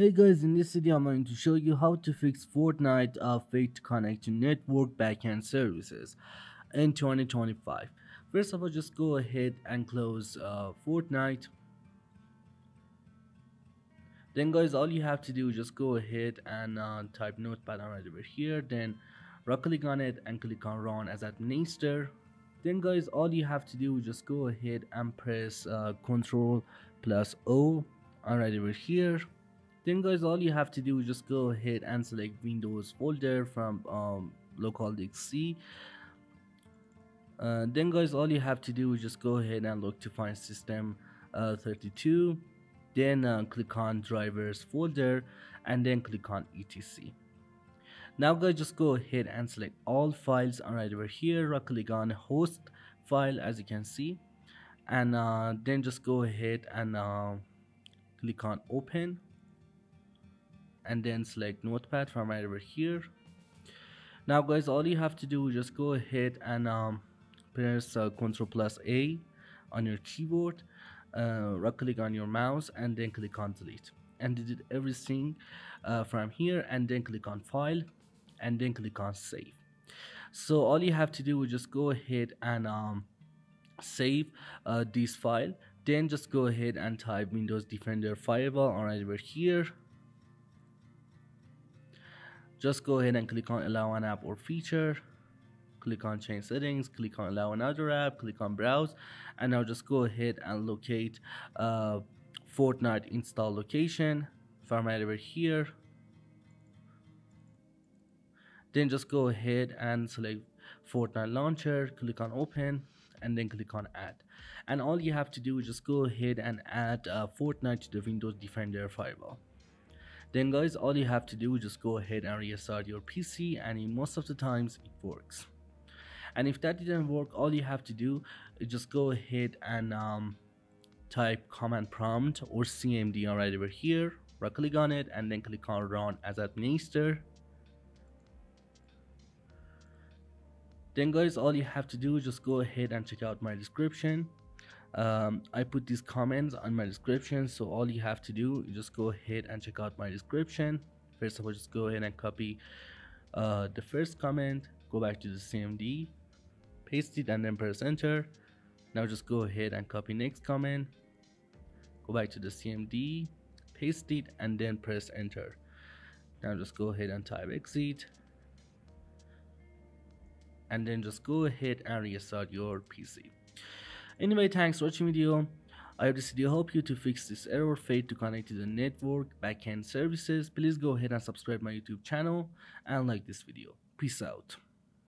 Hey guys, in this video I'm going to show you how to fix Fortnite uh, connect to network backend services in 2025. First of all, just go ahead and close uh, Fortnite. Then guys, all you have to do is just go ahead and uh, type notepad right over here. Then right click on it and click on run as administrator. Then guys, all you have to do is just go ahead and press uh, Control plus O right over here then guys all you have to do is just go ahead and select windows folder from um, local disk C. Uh, then guys all you have to do is just go ahead and look to find system uh, 32 then uh, click on drivers folder and then click on etc. Now guys just go ahead and select all files right over here right click on host file as you can see and uh, then just go ahead and uh, click on open and then select notepad from right over here. Now guys all you have to do is just go ahead and um, press uh, ctrl plus a on your keyboard uh, right click on your mouse and then click on delete. And delete everything uh, from here and then click on file and then click on save. So all you have to do is just go ahead and um, save uh, this file. Then just go ahead and type windows defender firewall right over here just go ahead and click on allow an app or feature. Click on change settings click on allow another app click on browse and now just go ahead and locate uh, Fortnite install location. From right over here. Then just go ahead and select Fortnite launcher click on open and then click on add. And all you have to do is just go ahead and add uh, Fortnite to the Windows Defender firewall then guys all you have to do is just go ahead and restart your PC and in most of the times it works. And if that didn't work all you have to do is just go ahead and um, type command prompt or cmd right over here right click on it and then click on run as administrator. Then guys all you have to do is just go ahead and check out my description um, I put these comments on my description so all you have to do is just go ahead and check out my description. First of all just go ahead and copy uh, the first comment go back to the CMD paste it and then press enter. Now just go ahead and copy next comment go back to the CMD paste it and then press enter. Now just go ahead and type exit. And then just go ahead and restart your PC Anyway, thanks for watching video. I hope this video helped you to fix this error fade to connect to the network backend services. Please go ahead and subscribe my YouTube channel and like this video. Peace out.